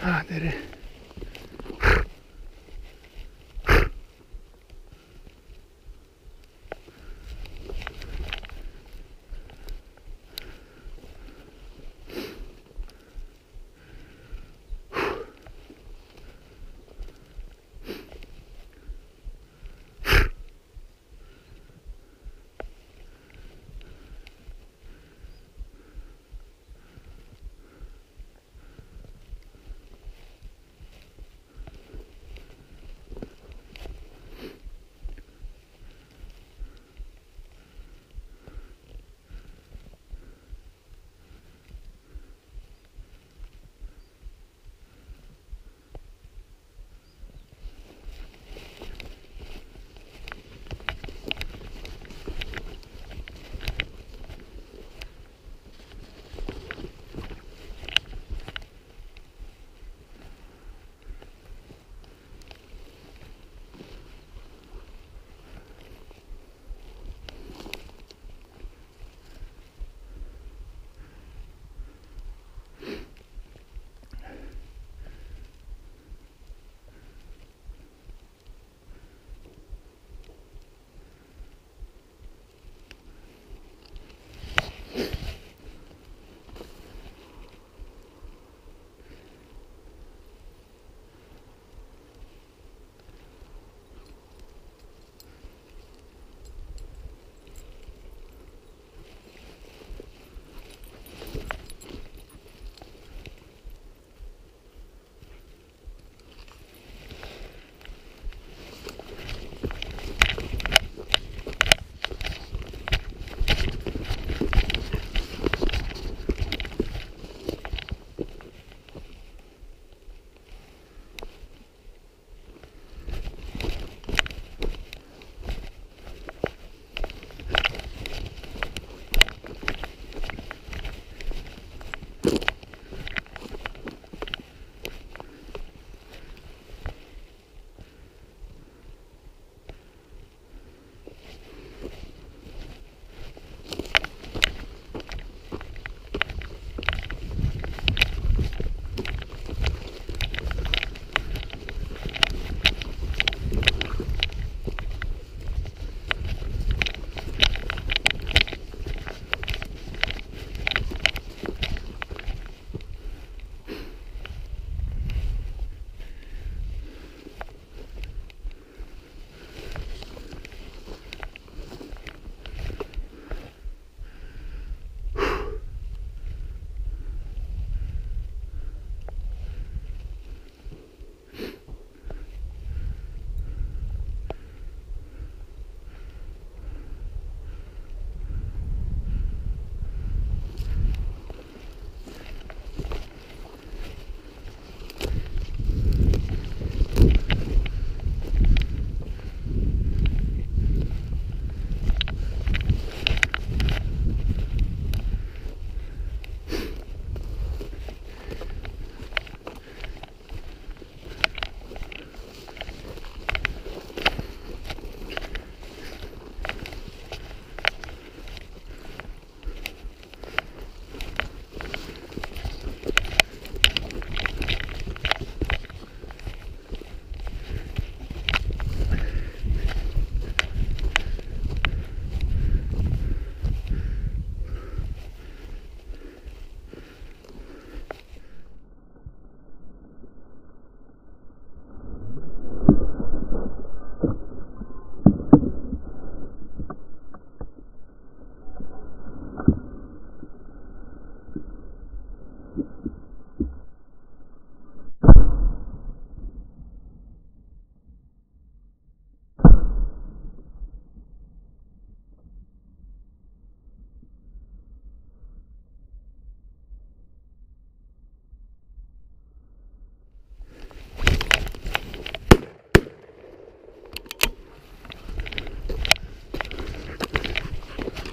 Ha deri.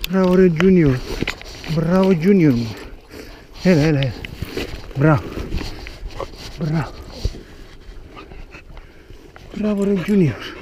Bravo Re Junior. Bravo Junior. Hela, hela, hela. Bravo. Bravo. Bravo Re Junior.